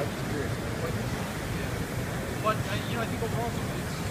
I'm just curious. But, uh, you know, I think overall it's